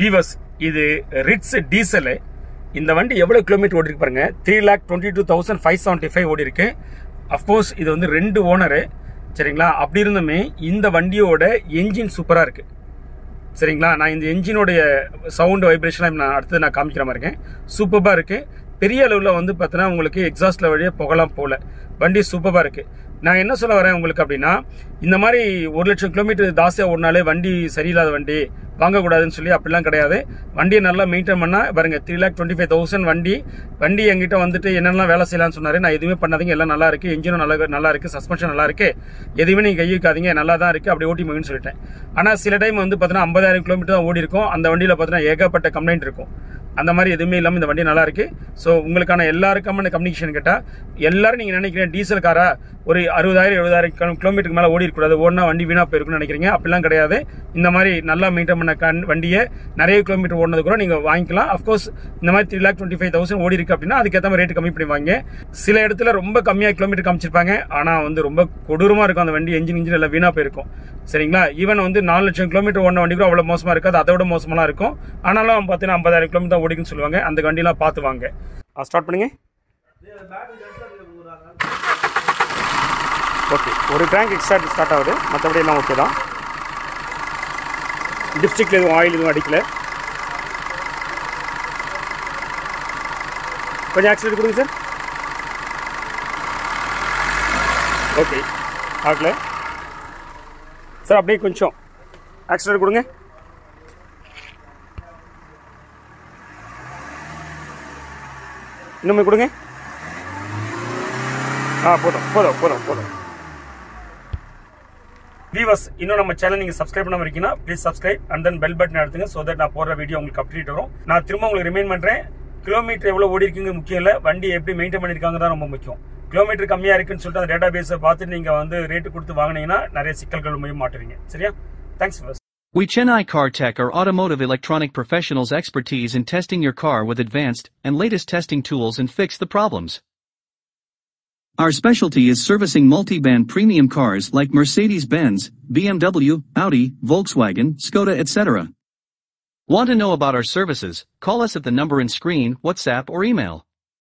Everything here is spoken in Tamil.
வீவர்ஸ் இது ரிட்ஸ் டீசலு இந்த வண்டி எவ்வளோ கிலோமீட்டர் ஓடி இருக்கு பாருங்க. Three lakh twenty two thousand five seventy five ஓடி இருக்கு அஃப்கோர்ஸ் இது வந்து ரெண்டு ஓனரு சரிங்களா? அப்படி இருந்துமே இந்த வண்டியோட என்ஜின் சூப்பராக இருக்கு. சரிங்களா? நான் இந்த என்ஜினோடைய சவுண்டு வைப்ரேஷன்லாம் நான் அடுத்து நான் காமிக்கிற மாதிரி இருக்கேன். சூப்பராக இருக்கு. பெரிய அளவில் வந்து பார்த்தீங்கன்னா உங்களுக்கு எக்ஸாஸ்டில் வழியே புகலாம் போகல வண்டி சூப்பராக இருக்குது நான் என்ன சொல்ல வரேன் உங்களுக்கு அப்படின்னா இந்த மாதிரி ஒரு லட்சம் கிலோமீட்டர் தாசியாக ஓடினாலே வண்டி சரியில்லாத வண்டி வாங்கக்கூடாதுன்னு சொல்லி அப்படிலாம் கிடையாது. வண்டியை நல்லா மெயின்டைன் பண்ணால் பாருங்கள் three lakh twenty five thousand வண்டி வண்டி எங்கிட்ட வந்துட்டு என்னென்னலாம் வேலை செய்யலாம்னு சொன்னார். நான் எதுவுமே பண்ணாதீங்க எல்லாம் நல்லா இருக்குது இன்ஜினும் நல்லா நல்லா இருக்குது சஸ்பென்ஷன் நல்லா இருக்குது எதுவுமே நீங்கள் கை வைக்காதீங்க நல்லா தான் இருக்குது அப்படி ஓட்டி முடியும்னு சொல்லிட்டேன். ஆனால் சில டைம் வந்து பார்த்தீங்கன்னா ஐம்பதாயிரம் கிலோமீட்டர் தான் ஓடி இருக்கும் அந்த வண்டியில் பார்த்தீங்கன்னா ஏகப்பட்ட கம்ப்ளைண்ட் இருக்கும். அந்த மாதிரி எதுவுமே இல்லாமல் இந்த வண்டி நல்லா இருக்கு. ஸோ உங்களுக்கான எல்லாருக்கான கம்யூனிகேஷன் கேட்டால் எல்லாரும் நீங்கள் நினைக்கிறேன் டீசல் காராக ஒரு அறுபதாயிரம் எழுபதாயிரம் கிலோமீட்டருக்கு மேலே ஓடி இருக்கக்கூடாது ஓடினா வண்டி வீணாக போயிருக்குன்னு நினைக்கிறீங்க. அப்படிலாம் கிடையாது. இந்த மாதிரி நல்லா மெயின்டைன் பண்ண கண் வண்டியை நிறைய கிலோமீட்டர் ஓடினது கூட நீங்கள் வாங்கிக்கலாம். அஃப்கோர்ஸ் இந்த மாதிரி three lakh twenty five thousand ஓடி இருக்கு அப்படின்னா அதுக்கேற்ற மாதிரி ரேட் கம்மி பண்ணி வாங்க. சில இடத்துல ரொம்ப கம்மியாக கிலோமீட்டர் காமிச்சிருப்பாங்க. ஆனால் வந்து ரொம்ப கொடூரமாக இருக்கும் அந்த வண்டி. என்ஜின் இன்ஜின் எல்லாம் வீணாக போயிருக்கும். சரிங்களா? ஈவன் வந்து நாலு லட்சம் கிலோமீட்டர் ஓடின வண்டி கூட அவ்வளோ மோசமாக இருக்காது. அதோட மோசமாக இருக்கும். ஆனாலும் பார்த்தீங்கன்னா ஐம்பதாயிரம் கிலோமீட்டர் ஓடிக்குன்னு சொல்லுவாங்க அந்த வண்டிலாம் பார்த்து வாங்க ஸ்டார்ட் பண்ணுங்க ஓகே ஒரு டேங்க் எக்ஸ்ட்ரா ஸ்டார்ட் ஆகுது மற்றபடி எல்லாம் ஓகே தான் டிஸ்ட்ரிக்டில் எதுவும் ஆயில் எதுவும் அடிக்கல கொஞ்சம் ஆக்சிடென்ட் கொடுங்க சார் ஓகே ஆகல சார் அப்படியே கொஞ்சம் ஆக்சிடென்ட் கொடுங்க இன்னுமே கொடுங்க. ஆ போதும் போதும் போதும் போதும். வீவர்ஸ் இன்னும் நம்ம சேனல் நீங்க சப்ஸ்கிரைப் பண்ணாம இருக்கீங்கன்னா please subscribe and then bell button எடுத்துங்க ஸோ தட் நான் போடுற வீடியோ உங்களுக்கு அப்டேட் வரும். நான் திரும்ப உங்களுக்கு ரிமைண்ட் பண்றேன். கிலோமீட்டர் எவ்வளவு ஓடி இருக்குங்க முக்கியம் இல்லை. வண்டி எப்படி மெயின்டைன் பண்ணிருக்காங்க தான் ரொம்ப முக்கியம். கிலோமீட்டர் கம்மியா இருக்குன்னு சொல்லிட்டு அந்த டேட்டா பேஸை பார்த்து நீங்க வந்து ரேட்டு கொடுத்து வாங்கினீங்கன்னா நிறைய சிக்கல்கள் முடிய மாட்டுவீங்க. சரியா? Thanks first We Chennai Car Tech are automotive electronic professionals expertise in testing your car with advanced and latest testing tools and fix the problems. Our specialty is servicing multi-band premium cars like Mercedes-Benz, BMW, Audi, Volkswagen, Skoda etc. Want to know about our services? Call us at the number in screen, WhatsApp or email.